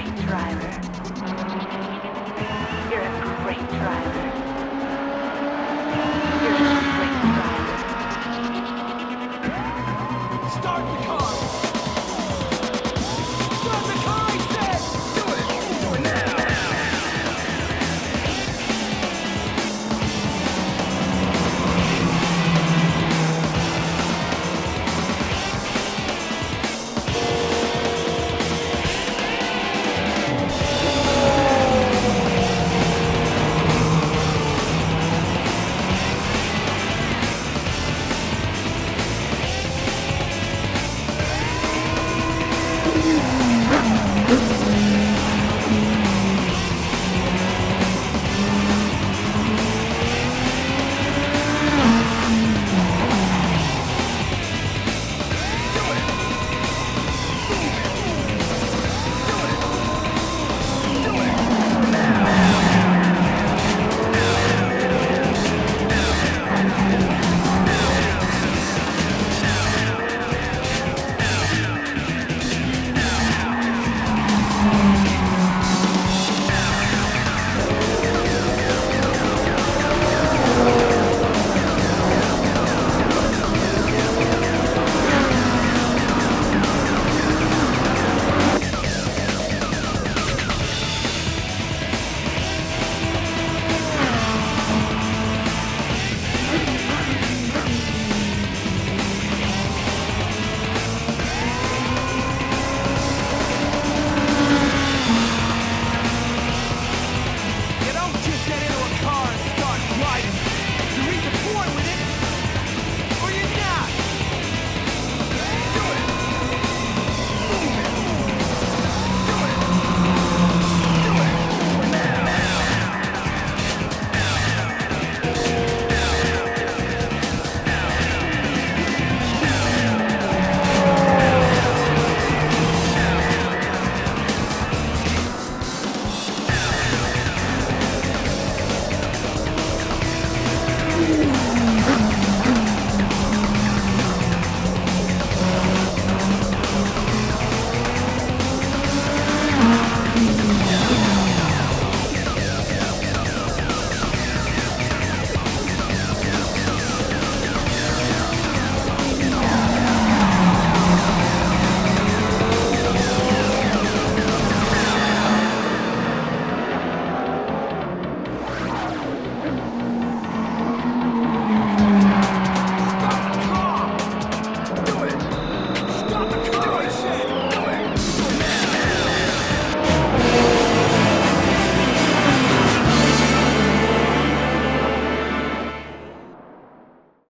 great driver. You're a great driver.